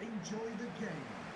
enjoy the game.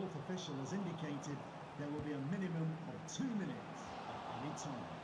Fourth official has indicated there will be a minimum of two minutes at any time.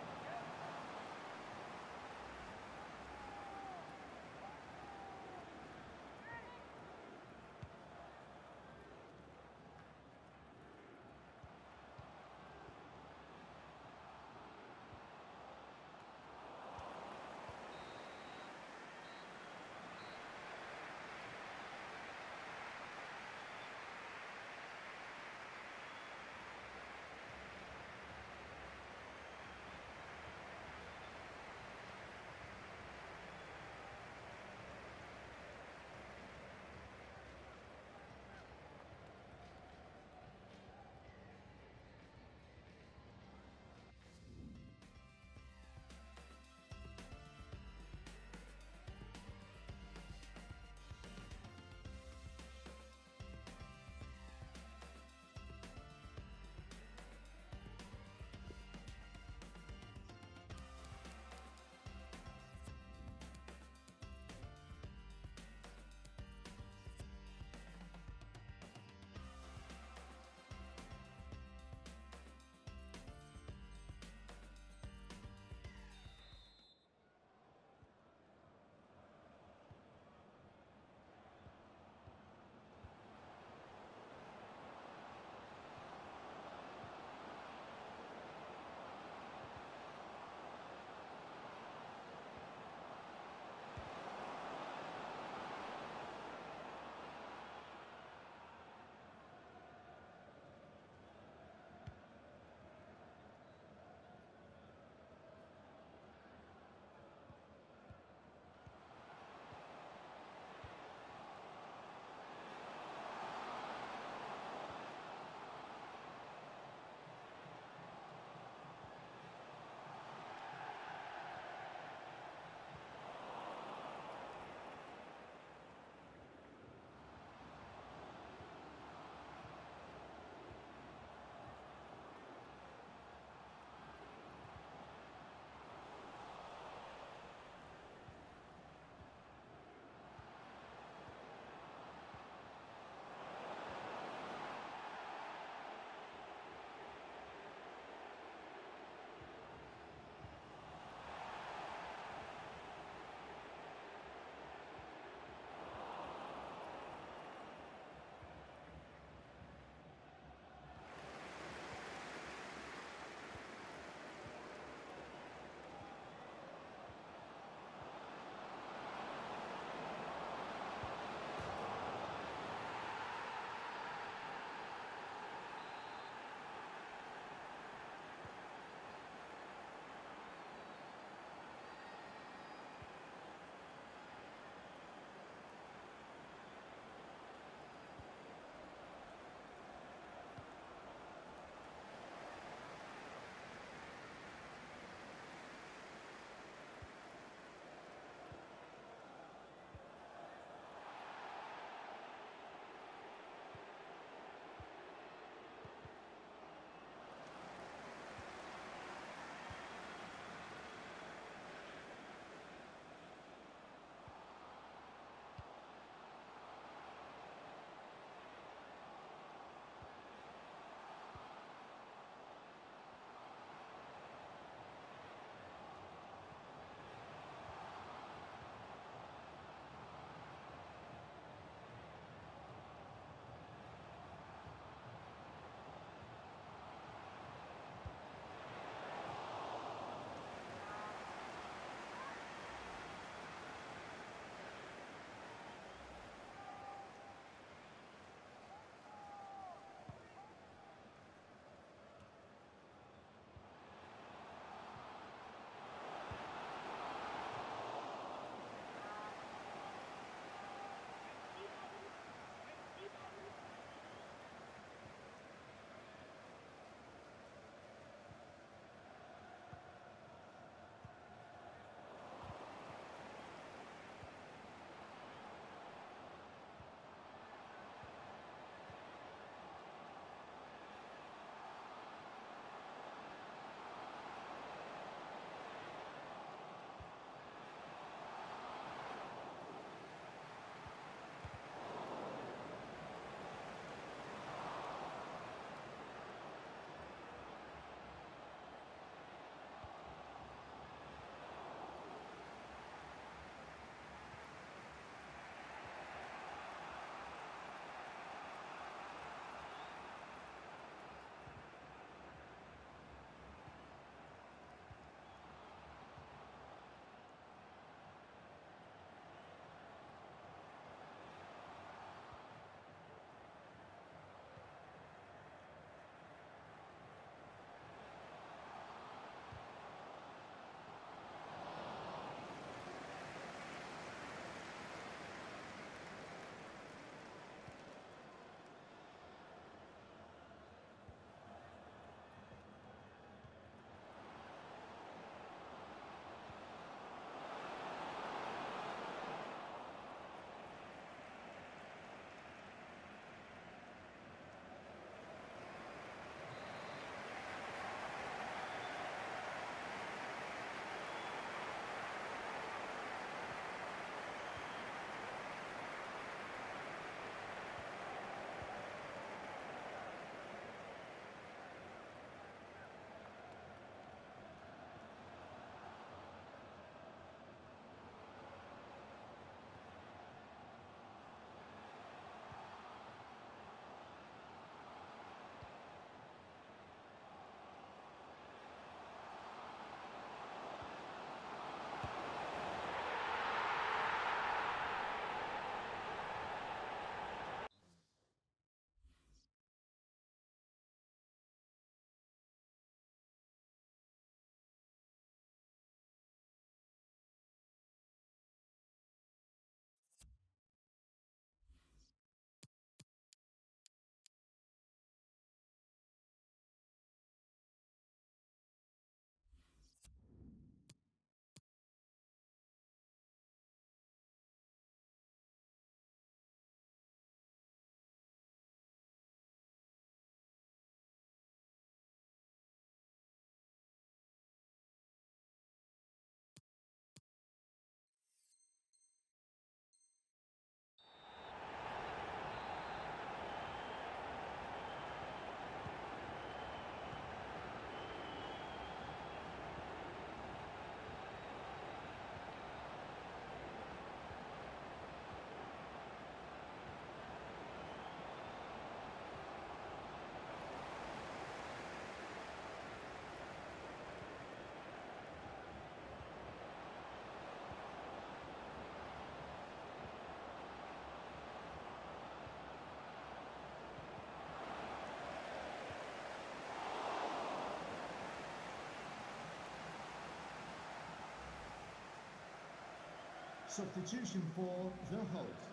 Substitution for the host.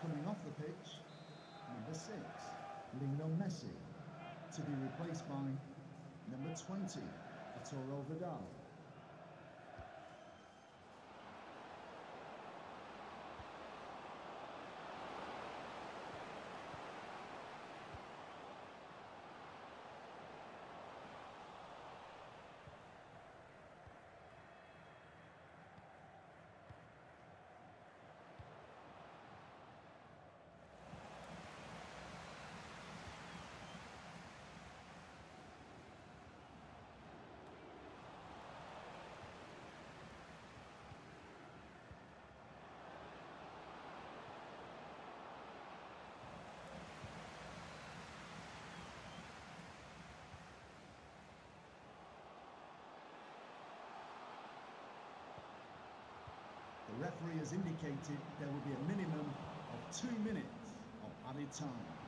Coming off the pitch, number six, Lionel Messi, to be replaced by number 20, Arturo Vidal. The referee has indicated there will be a minimum of two minutes of added time.